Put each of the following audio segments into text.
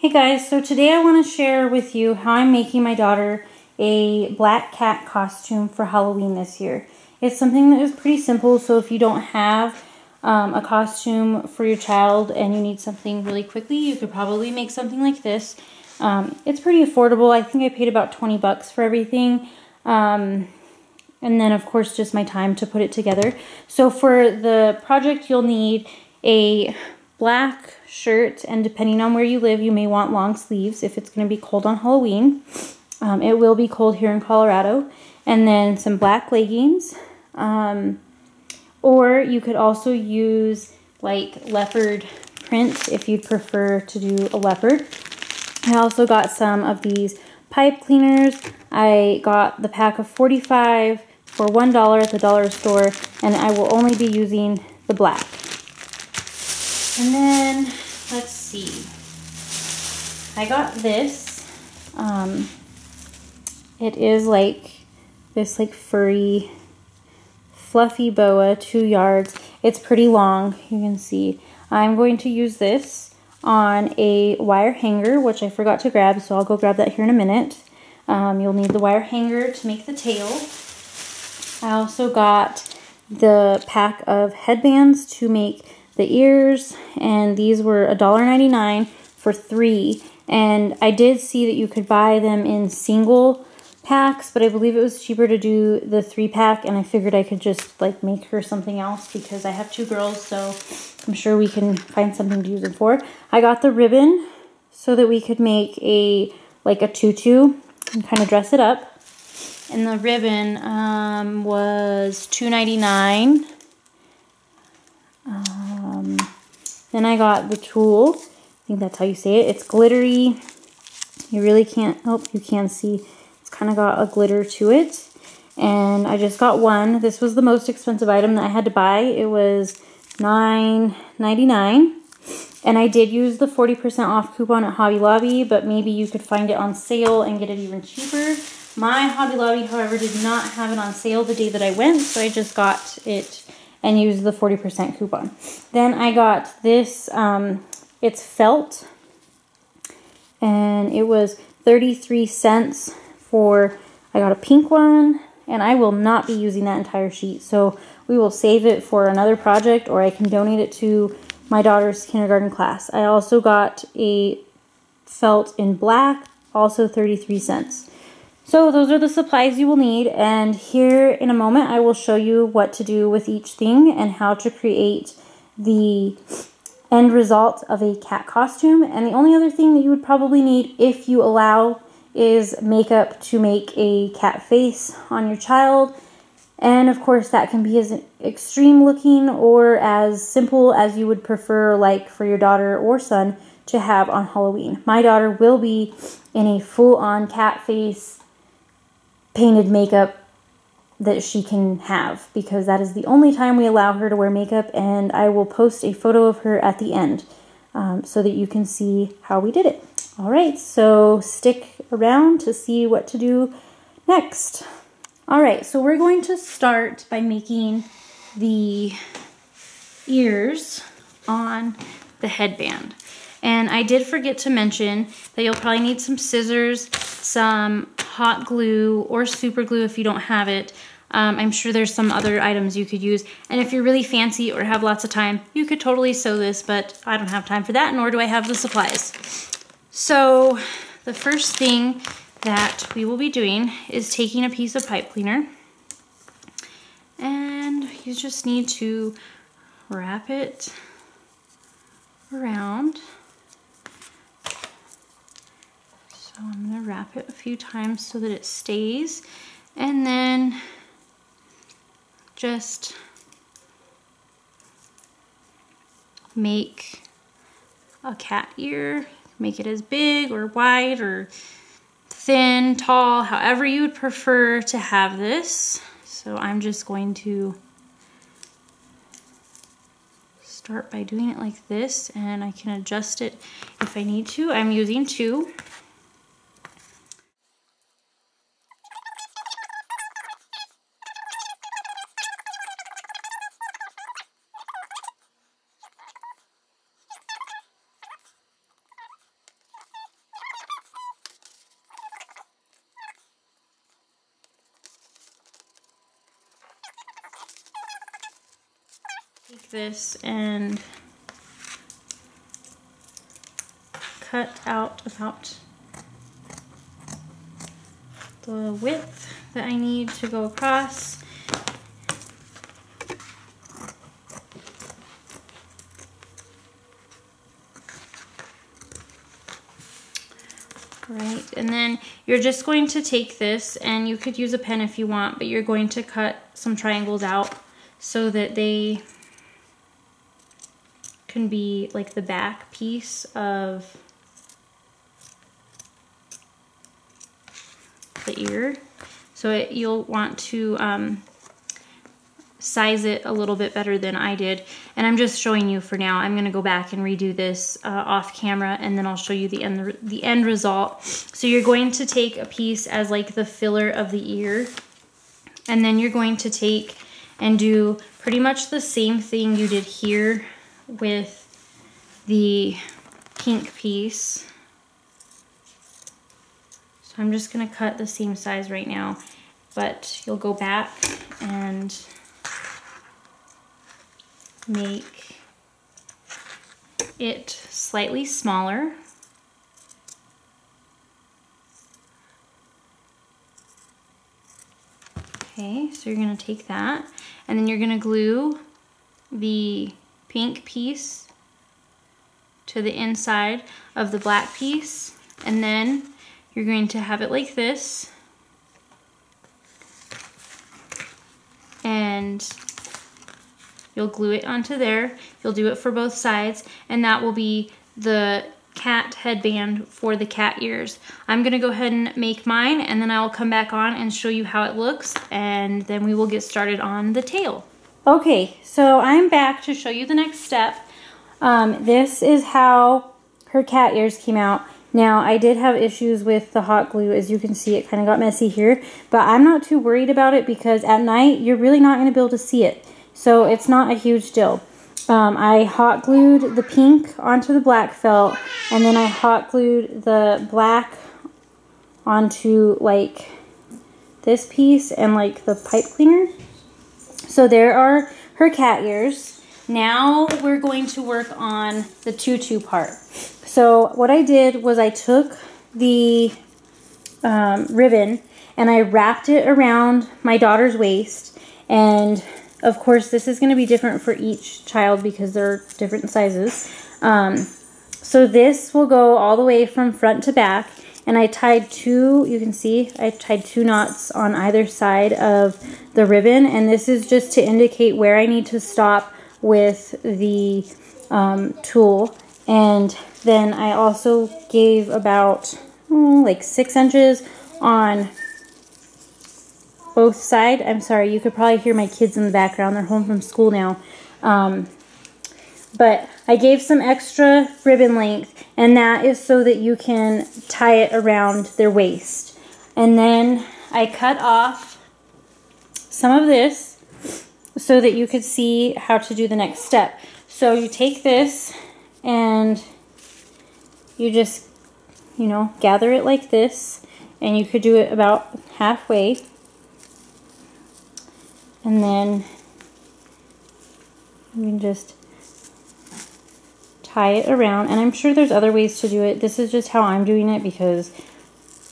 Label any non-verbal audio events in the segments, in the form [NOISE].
Hey guys, so today I want to share with you how I'm making my daughter a black cat costume for Halloween this year. It's something that is pretty simple, so if you don't have um, a costume for your child and you need something really quickly, you could probably make something like this. Um, it's pretty affordable. I think I paid about 20 bucks for everything. Um, and then of course just my time to put it together. So for the project you'll need a black shirt, and depending on where you live, you may want long sleeves if it's going to be cold on Halloween. Um, it will be cold here in Colorado. And then some black leggings. Um, or you could also use like leopard print if you'd prefer to do a leopard. I also got some of these pipe cleaners. I got the pack of 45 for $1 at the dollar store, and I will only be using the black. And then, let's see. I got this. Um, it is like this like furry, fluffy boa, two yards. It's pretty long, you can see. I'm going to use this on a wire hanger, which I forgot to grab, so I'll go grab that here in a minute. Um, you'll need the wire hanger to make the tail. I also got the pack of headbands to make the ears, and these were $1.99 for three. And I did see that you could buy them in single packs, but I believe it was cheaper to do the three pack, and I figured I could just like make her something else because I have two girls, so I'm sure we can find something to use them for. I got the ribbon so that we could make a like a tutu and kind of dress it up. And the ribbon um, was $2.99. Um, Um, then I got the tulle. I think that's how you say it. It's glittery. You really can't, oh, you can see. It's kind of got a glitter to it. And I just got one. This was the most expensive item that I had to buy. It was $9.99. And I did use the 40% off coupon at Hobby Lobby, but maybe you could find it on sale and get it even cheaper. My Hobby Lobby, however, did not have it on sale the day that I went, so I just got it and use the 40% coupon. Then I got this, um, it's felt, and it was 33 cents for, I got a pink one, and I will not be using that entire sheet. So we will save it for another project, or I can donate it to my daughter's kindergarten class. I also got a felt in black, also 33 cents. So those are the supplies you will need and here in a moment I will show you what to do with each thing and how to create the end result of a cat costume. And the only other thing that you would probably need if you allow is makeup to make a cat face on your child. And of course that can be as extreme looking or as simple as you would prefer like for your daughter or son to have on Halloween. My daughter will be in a full-on cat face painted makeup that she can have because that is the only time we allow her to wear makeup and I will post a photo of her at the end um, so that you can see how we did it. All right, so stick around to see what to do next. All right, so we're going to start by making the ears on the headband. And I did forget to mention that you'll probably need some scissors, some hot glue or super glue if you don't have it. Um, I'm sure there's some other items you could use. And if you're really fancy or have lots of time, you could totally sew this, but I don't have time for that, nor do I have the supplies. So the first thing that we will be doing is taking a piece of pipe cleaner and you just need to wrap it around So I'm to wrap it a few times so that it stays. And then just make a cat ear. Make it as big or wide or thin, tall, however you would prefer to have this. So I'm just going to start by doing it like this and I can adjust it if I need to. I'm using two. This and cut out about the width that I need to go across. Right, and then you're just going to take this and you could use a pen if you want, but you're going to cut some triangles out so that they can be like the back piece of the ear. So it, you'll want to um, size it a little bit better than I did. And I'm just showing you for now. I'm going to go back and redo this uh, off camera and then I'll show you the end, the end result. So you're going to take a piece as like the filler of the ear and then you're going to take and do pretty much the same thing you did here with the pink piece. So I'm just gonna cut the same size right now, but you'll go back and make it slightly smaller. Okay, so you're gonna take that and then you're gonna glue the pink piece to the inside of the black piece and then you're going to have it like this and You'll glue it onto there. You'll do it for both sides and that will be the cat headband for the cat ears. I'm gonna go ahead and make mine and then I'll come back on and show you how it looks and then we will get started on the tail. Okay, so I'm back to show you the next step. Um, this is how her cat ears came out. Now, I did have issues with the hot glue. As you can see, it kind of got messy here. But I'm not too worried about it because at night, you're really not going to be able to see it. So it's not a huge deal. Um, I hot glued the pink onto the black felt and then I hot glued the black onto like this piece and like the pipe cleaner. So there are her cat ears. Now we're going to work on the tutu part. So what I did was I took the um, ribbon and I wrapped it around my daughter's waist and of course, this is going to be different for each child because they're different sizes. Um, so this will go all the way from front to back. And I tied two, you can see, I tied two knots on either side of the ribbon. And this is just to indicate where I need to stop with the um, tulle. And then I also gave about oh, like six inches on both side. I'm sorry, you could probably hear my kids in the background. They're home from school now. Um, but I gave some extra ribbon length and that is so that you can tie it around their waist. And then I cut off some of this so that you could see how to do the next step. So you take this and you just, you know, gather it like this and you could do it about halfway and then you can just tie it around and I'm sure there's other ways to do it. This is just how I'm doing it because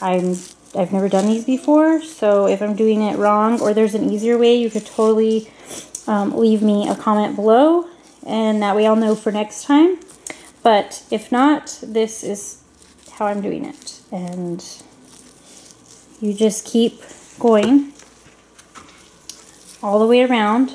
I'm I've never done these before so if I'm doing it wrong or there's an easier way you could totally um, leave me a comment below and that way I'll know for next time. But if not this is how I'm doing it and you just keep going all the way around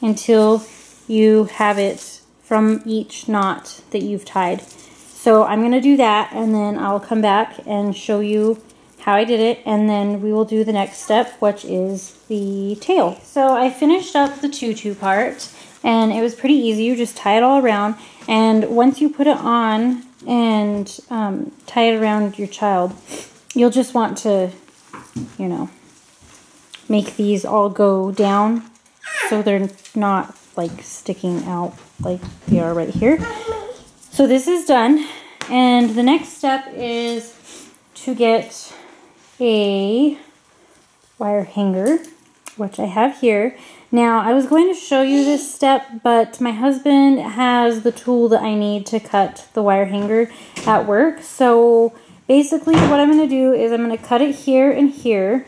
until you have it from each knot that you've tied. So I'm going to do that and then I'll come back and show you how I did it and then we will do the next step which is the tail. So I finished up the tutu part and it was pretty easy. You just tie it all around and once you put it on and um, tie it around your child, you'll just want to, you know, make these all go down so they're not like sticking out like they are right here. So this is done and the next step is to get a wire hanger which I have here. Now, I was going to show you this step, but my husband has the tool that I need to cut the wire hanger at work. So basically what I'm going to do is I'm going to cut it here and here.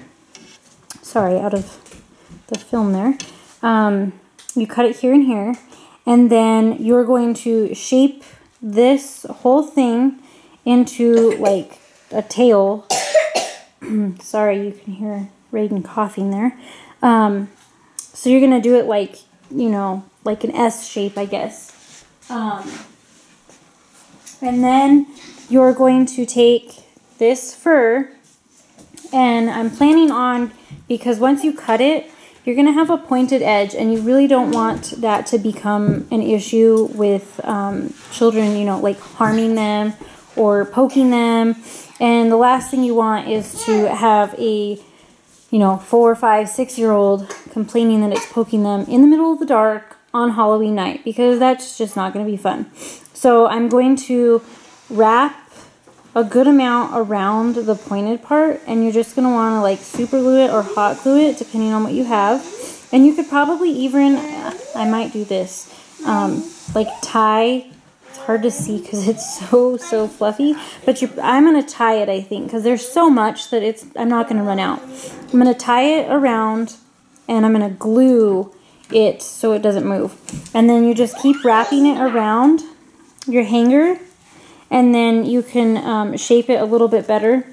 Sorry, out of the film there. Um, you cut it here and here. And then you're going to shape this whole thing into like a tail. [COUGHS] Sorry, you can hear Raedyn coughing there. Um, so you're going to do it like, you know, like an S shape, I guess. Um, and then you're going to take this fur and I'm planning on, because once you cut it, you're going to have a pointed edge and you really don't want that to become an issue with um, children, you know, like harming them or poking them. And the last thing you want is to have a you know, four, five, six year old complaining that it's poking them in the middle of the dark on Halloween night because that's just not going to be fun. So I'm going to wrap a good amount around the pointed part and you're just going to want to like super glue it or hot glue it depending on what you have. And you could probably even, I might do this, um, like tie it's hard to see because [LAUGHS] it's so, so fluffy. But I'm going to tie it, I think, because there's so much that it's I'm not going to run out. I'm going to tie it around and I'm going to glue it so it doesn't move. And then you just keep wrapping it around your hanger and then you can um, shape it a little bit better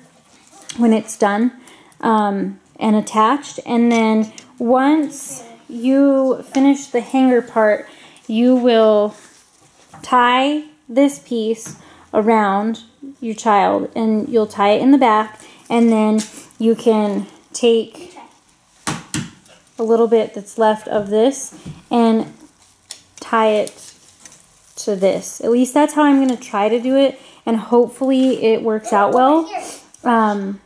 when it's done um, and attached. And then once you finish the hanger part, you will tie this piece around your child and you'll tie it in the back and then you can take a little bit that's left of this and tie it to this. At least that's how I'm going to try to do it and hopefully it works out well. Um,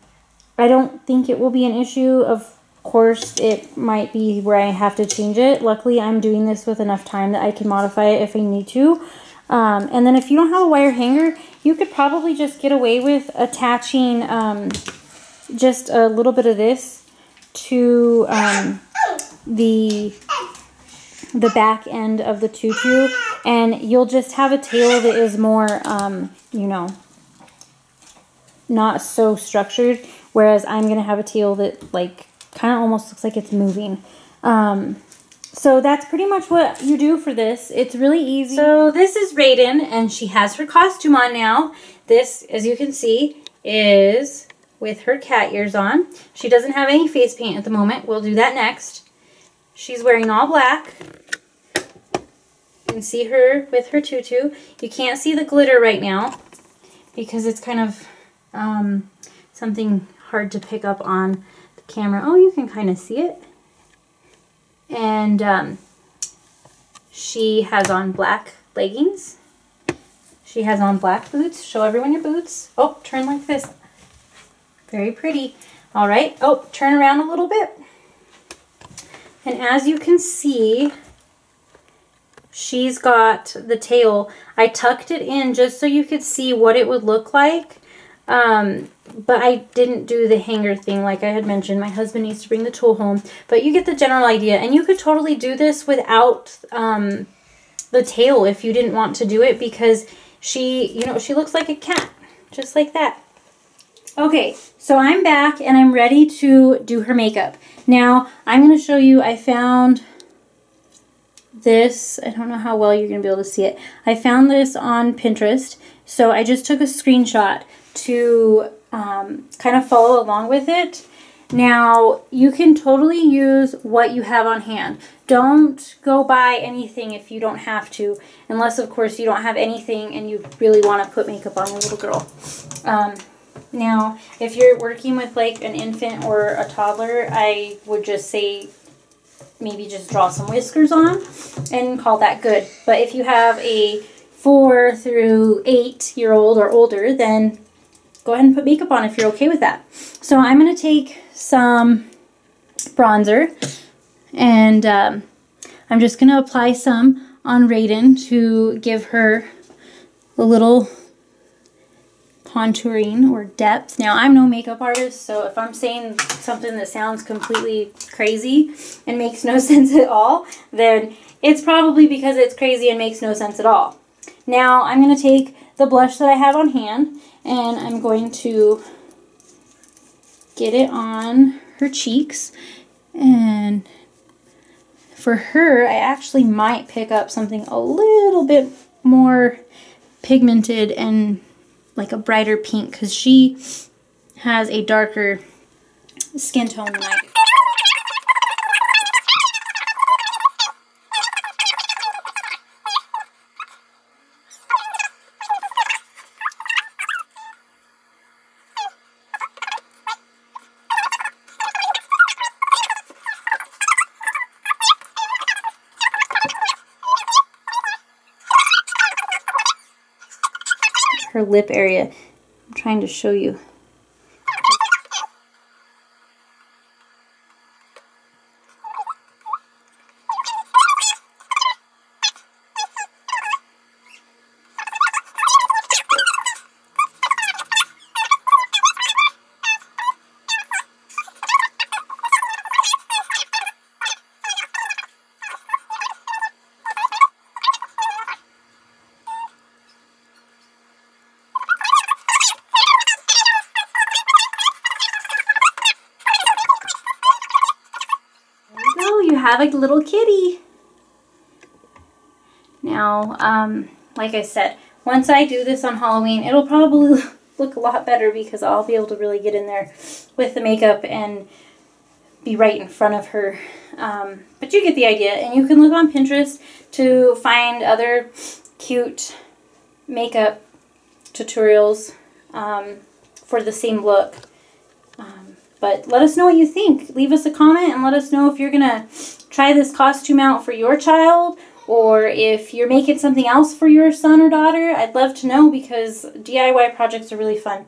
I don't think it will be an issue. Of course, it might be where I have to change it. Luckily, I'm doing this with enough time that I can modify it if I need to. Um, and then if you don't have a wire hanger, you could probably just get away with attaching um, just a little bit of this to um, the the back end of the tutu and you'll just have a tail that is more, um, you know, not so structured, whereas I'm going to have a tail that like kind of almost looks like it's moving. Um, so that's pretty much what you do for this. It's really easy. So this is Raedyn, and she has her costume on now. This, as you can see, is with her cat ears on. She doesn't have any face paint at the moment. We'll do that next. She's wearing all black. Can see her with her tutu. You can't see the glitter right now because it's kind of um, something hard to pick up on the camera. Oh, you can kind of see it. And um, she has on black leggings. She has on black boots. Show everyone your boots. Oh, turn like this. Very pretty. All right. Oh, turn around a little bit. And as you can see, she's got the tail. I tucked it in just so you could see what it would look like. Um, but I didn't do the hanger thing like I had mentioned. My husband needs to bring the tool home. But you get the general idea. And you could totally do this without um, the tail if you didn't want to do it because she, you know, she looks like a cat. Just like that. Okay, so I'm back and I'm ready to do her makeup. Now, I'm going to show you, I found this. I don't know how well you're going to be able to see it. I found this on Pinterest. So I just took a screenshot to um, kind of follow along with it. Now, you can totally use what you have on hand. Don't go buy anything if you don't have to, unless, of course, you don't have anything and you really want to put makeup on your little girl. Um, now, if you're working with, like, an infant or a toddler, I would just say maybe just draw some whiskers on and call that good. But if you have a four through eight year old or older, then go ahead and put makeup on if you're okay with that. So I'm going to take some bronzer and um, I'm just going to apply some on Raedyn to give her a little contouring or depth. Now, I'm no makeup artist, so if I'm saying something that sounds completely crazy and makes no [LAUGHS] sense at all, then it's probably because it's crazy and makes no sense at all. Now, I'm going to take the blush that I have on hand and I'm going to get it on her cheeks and for her, I actually might pick up something a little bit more pigmented and like a brighter pink because she has a darker skin tone than I do. Her lip area. I'm trying to show you. Have a little kitty. Now, um, like I said, once I do this on Halloween, it'll probably [LAUGHS] look a lot better because I'll be able to really get in there with the makeup and be right in front of her. Um, but you get the idea. And you can look on Pinterest to find other cute makeup tutorials um, for the same look. Um, but let us know what you think. Leave us a comment and let us know if you're going to try this costume out for your child or if you're making something else for your son or daughter. I'd love to know because DIY projects are really fun.